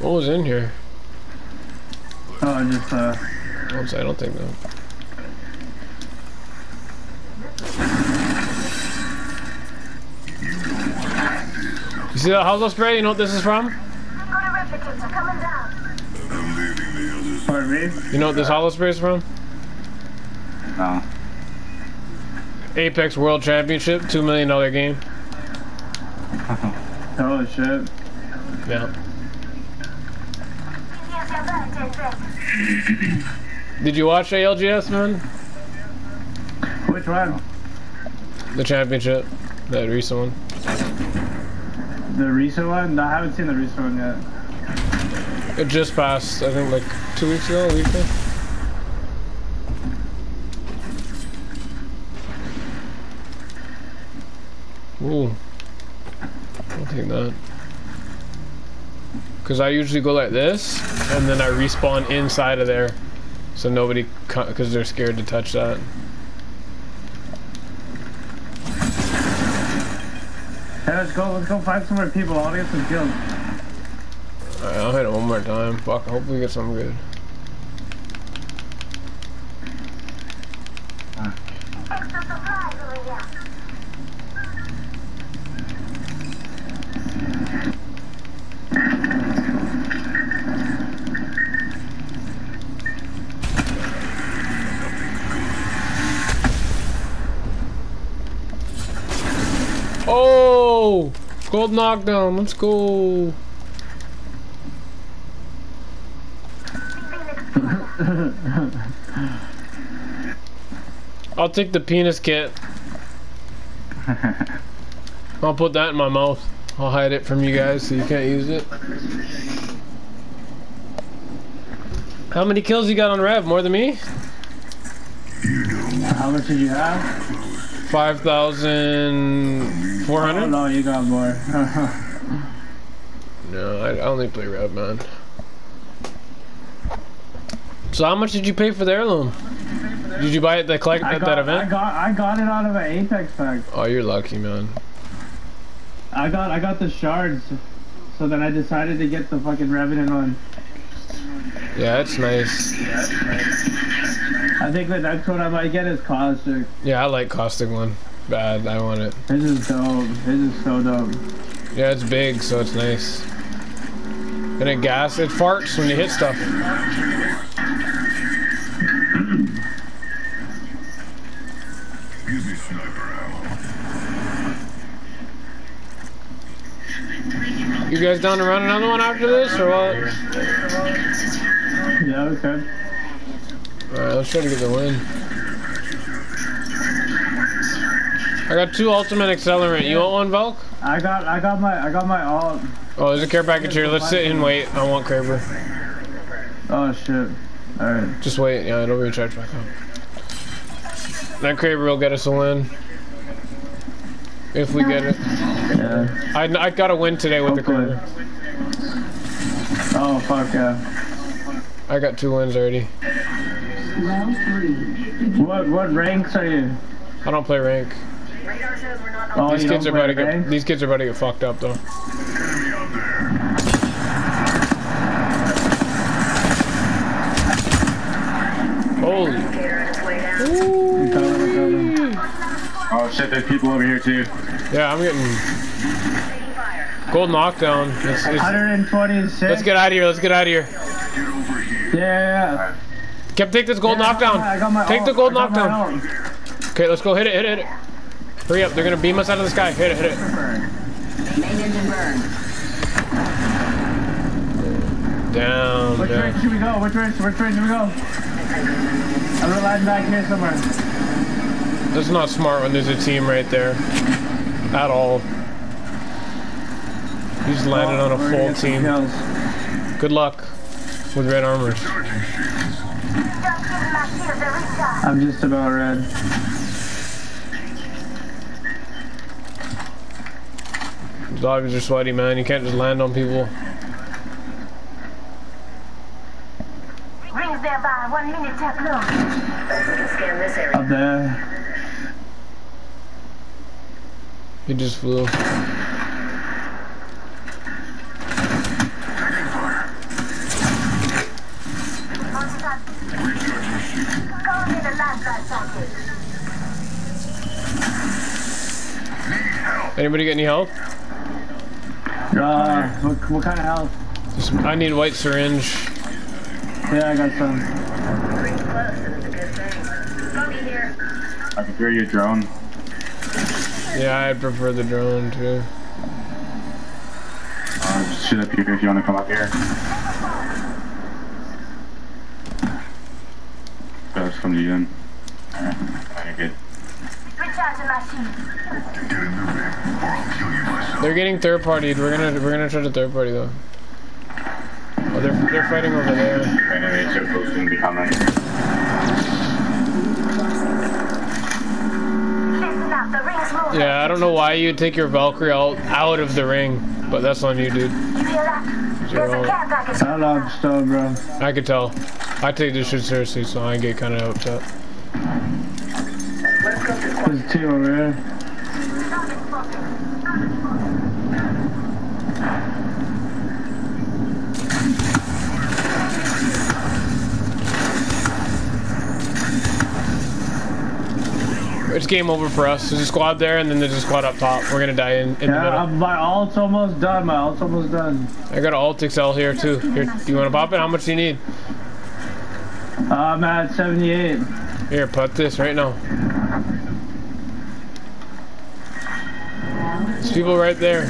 What was in here? Oh, just uh. Oops, I don't think no. You see that hollow spray? You know what this is from? Pardon me? You know what this hollow spray is from? No. Apex World Championship, two million dollar game. Holy shit. Yeah. Did you watch ALGS, man? Which one? The championship, that recent one. The recent one? No, I haven't seen the recent one yet. It just passed, I think, like two weeks ago, a week ago. Ooh. I'll take that. Because I usually go like this, and then I respawn inside of there. So nobody, because they're scared to touch that. Hey, let's go, let's go find some more people. I'll get some kills. Alright, I'll hit it one more time. Fuck, hopefully we get something good. Oh! Gold knockdown, let's go! I'll take the penis kit. I'll put that in my mouth. I'll hide it from you guys so you can't use it. How many kills you got on Rev? More than me? How much did you have? 5,400? Oh, no, you got more. No, I, I only play Rev, man. So how much did you pay for the heirloom? Did you buy it the collect at got, that I event? got, I got it out of an Apex pack. Oh, you're lucky, man. I got, I got the shards. So then I decided to get the fucking Revenant one. Yeah, it's nice. I think the next one I might get is Caustic. Yeah, I like caustic one. Bad, I want it. This is dope. This is so dope. Yeah, it's big, so it's nice. And it gas, it farts when you hit stuff. Easy sniper ammo. You guys down to run another one after this, or what? Yeah, okay. Alright, let's try to get the win. I got two ultimate accelerant. You want one, Valk? I got, I got my, I got my ult. Oh, there's a care package here. Let's sit and wait. I want Kraber. Oh shit. Alright. Just wait. Yeah, it'll recharge back up. That Kraber will get us a win. If we get it. Yeah. I, I got a win today with the. Kraber. Oh fuck yeah. I got two wins already. Round three. What, what ranks are you? I don't play rank. Oh, These kids are about to get rank? these kids are about to get fucked up though. Enemy. Holy. I'm coming, I'm coming. Oh shit, there's people over here too. Yeah, I'm getting gold knockdown. It's, it's, 126. let's get out of here. Let's get out of here. Yeah, yeah, yeah. Kept take this gold Yeah, knockdown. my- I got my Take ult. the gold I got knockdown. ult. Okay, let's go hit it. Hit it. Hit it. Hurry up. They're gonna beam us out of the sky. Hit it. Hit it. Main engine burned. Down. Which down. should we go? Which rank? Which rank should we go? I'm gonna land back here somewhere. That's not smart when there's a team right there. At all. You just landed on a full team. Good luck with red armors. I'm just about red. Dogs are sweaty, man. You can't just land on people. Rings. One minute. Scan this area. Up there. He just flew. Anybody get any help? Uh, what, what kind of health? Just- I need white syringe. Yeah, I got some. Ring's close, and it's a good thing. Bogey here. I can throw you drone. Yeah, I'd prefer the drone too. Uh, just shoot up here if you want to come up here. So just come to you then. Alright, alright, good. Recharging my shield. Get in the or I'll kill you myself. They're getting third partied. We're gonna we're gonna try to third party though. Oh, they're they're fighting over there. They so close to be coming. Listen up, the ring is moving. Yeah, I don't know why you'd take your Valkyrie out out of the ring, but that's on you, dude. You hear that? There's Zero. a care. I don't I'm bro. I could tell. I take this shit seriously, so I get kind of upset. There's two over here. It's game over for us. There's a squad there, and then there's a squad up top. We're gonna die in, in the middle. I'm, my ult's almost done. My ult's almost done. I got an alt XL here too. Here, do you want to pop it? How much do you need? Uh, I'm at 78. Here, put this right now. There's people right there.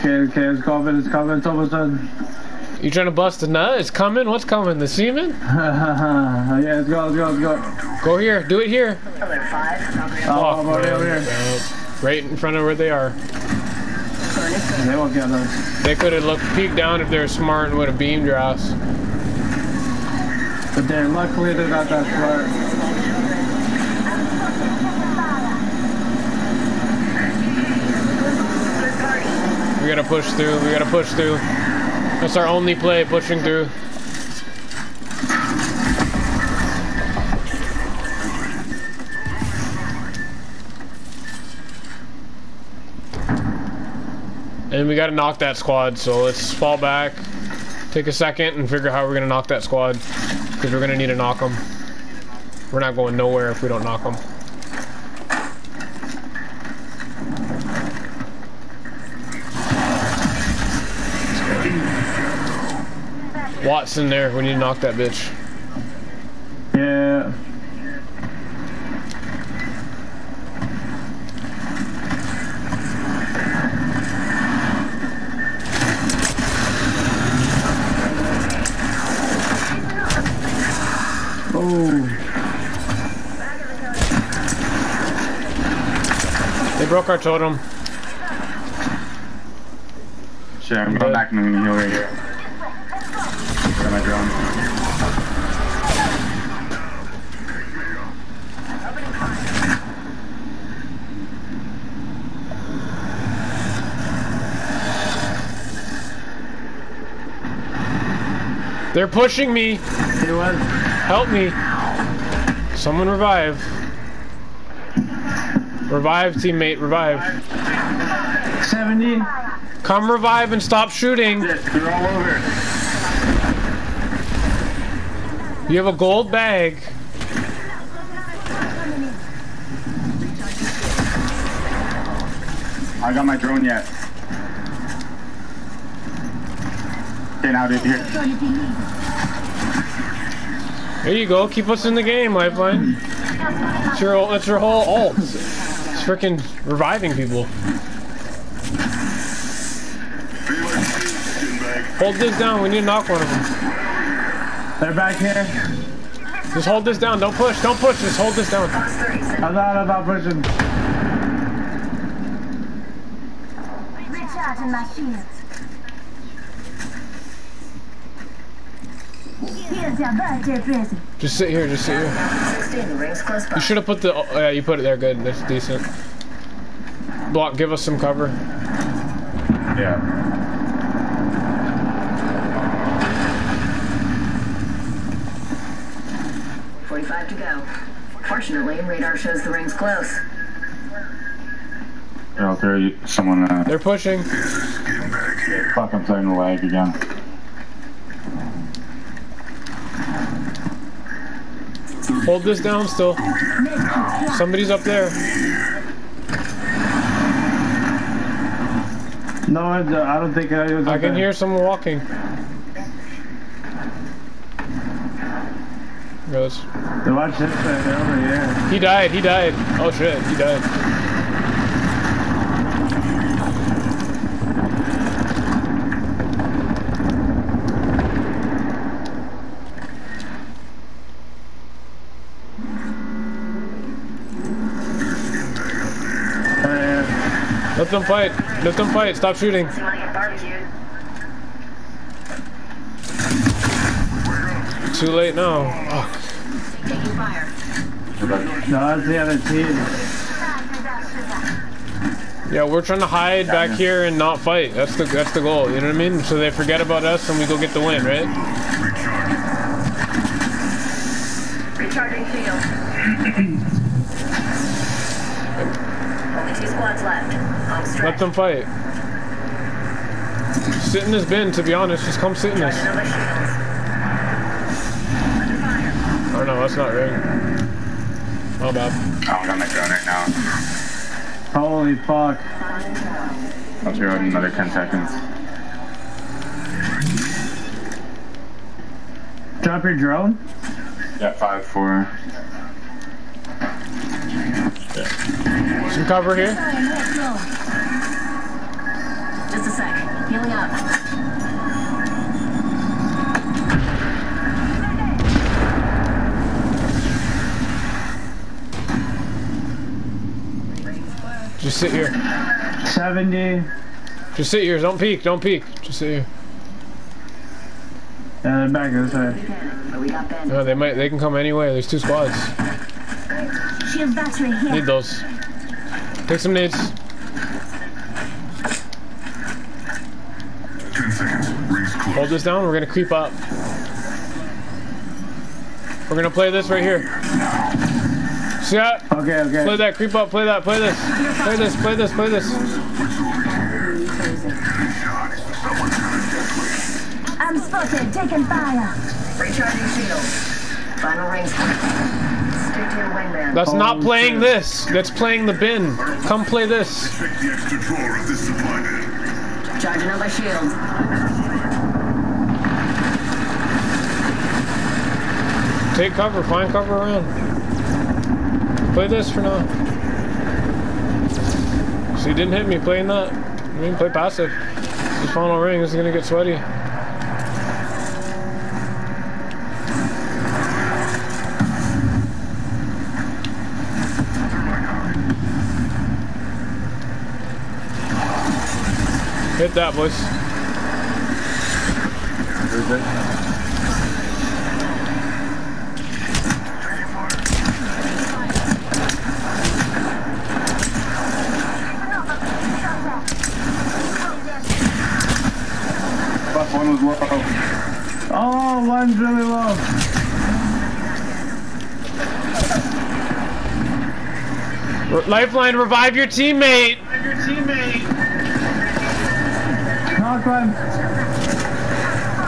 Okay, okay, it's coming, it's coming, it's almost done. You trying to bust a nut? It's coming. What's coming? The semen? yeah, let's go, let's go, let's go. Go here. Do it here. Alert 5. Valkyrie Oh, Fuck, I'm already man. over here. Right in front of where they are. They won't get us. They could have looked peeked down if they were smart and would have beamed your ass. But they're luckily they're not that smart. We gotta push through. We gotta push through. That's our only play, pushing through. And we gotta knock that squad, so let's fall back, take a second, and figure out how we're gonna knock that squad. Because we're gonna need to knock them. We're not going nowhere if we don't knock them. Wattson there, we need to knock that bitch. Yeah. Oh, They broke our totem. Shit, I'm going back and I'm gonna heal right here. Got my drone. They're pushing me. it was. Help me. Someone revive. Revive, teammate, revive. 70. Come revive and stop shooting. They're all over. You have a gold bag. I got my drone yet. Get out of here. There you go. Keep us in the game, Lifeline. That's your, that's your whole ult. It's freaking reviving people. Hold this down. We need to knock one of them. They're back here. Just hold this down. Don't push. Don't push. Just hold this down. Box 30 seconds. I'm not, I'm not pushing. Recharging my shields. Just sit here. Just sit here. 16. The ring's close by. You should have put the. Oh, yeah, you put it there. Good. That's decent. Block. Give us some cover. Yeah. Forty-five to go. Fortunately, radar shows the ring's close. Here, I'll throw you someone. Uh, They're pushing. fuck, I'm starting to lag again. Hold this down still. Somebody's up there. No, I I don't think I was. I can there. hear someone walking. Goes. Watch this. They're over here. He died. He died. Oh shit. He died. Uh, Let them fight. Let them fight. Stop shooting. Too late now. Team. Yeah, we're trying to hide back here and not fight. That's the that's the goal. You know what I mean? So they forget about us and we go get the win, right? Recharging shield. Only two squads left. Home Let them fight. Sit in this bin. To be honest, just come sit in this. Charging up my shields. Oh no, that's not right. My bad. I don't got my drone right now. Holy fuck. I'll be in another 10 seconds. Drop your drone. Yeah, 5, 4. Yeah. Some cover here. Just a sec. Healing up. Just sit here. 70. Just sit here. Don't peek. Don't peek. Just sit here. Yeah, they're back this way. But we got Ben. No, they might. They can come anyway. There's two squads. Shield battery here. Need those. Take some nades. 10 seconds. Rings. Hold this down. We're gonna creep up. We're gonna play this right here. See that? Okay, okay. Play that. Creep up. Play that. Play this. Play this. Play this. Play this. I'm spotted. Taking fire. Recharging shield. Final rings. Stick to your wingman. That's not Oh, playing this. That's playing the bin. Come play this. Check the extra drawer of this supply bin. Charging up my shield. Take cover. Find cover around. Play this for now. See, he didn't hit me playing that. I mean, play passive. This final ring is gonna get sweaty. Hit that, boys. One was low. Oh, one's really low. Lifeline, revive your teammate. Your Knock one.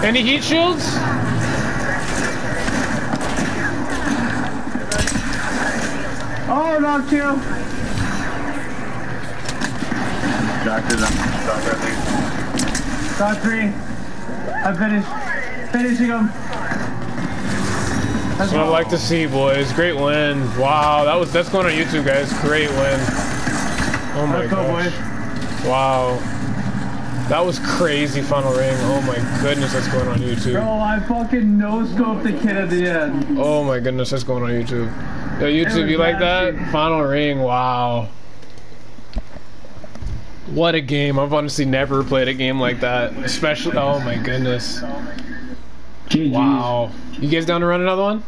Any heat shields? Oh, knock two. Stop at least. Got three. I finished. Finishing them. That's what I like to see, boys. Great win. Wow, that was that's going on YouTube, guys. Great win. Oh my Let's go, gosh. boys. Wow. That was crazy final ring. Oh my goodness, that's going on YouTube. Bro, I fucking no scoped the kid at the end. Oh my goodness, that's going on YouTube. Yo, YouTube, you like that? Final ring, wow. What a game. I've honestly never played a game like that. Especially, oh my goodness. Wow. You guys down to run another one?